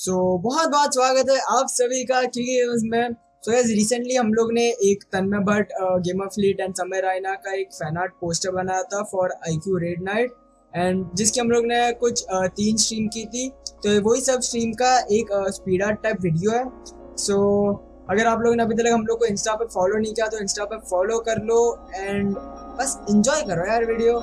सो so, बहुत बहुत स्वागत है आप सभी का क्योंकि में सो एज रिसेंटली हम लोग ने एक Tanmay Bhat game of leet and Samay Raina का एक फ़ैन आर्ट पोस्टर बनाया था for I Q red night and जिसकी हम लोग ने कुछ uh, तीन स्ट्रीम की थी तो वही सब स्ट्रीम का एक स्पीड आर्ट टाइप वीडियो है. सो so, अगर आप लोगों ने अभी तक हम लोग को इंस्टा पर फॉलो नहीं किया तो इंस्टा पर फॉलो कर लो एंड बस इंजॉय करो यार वीडियो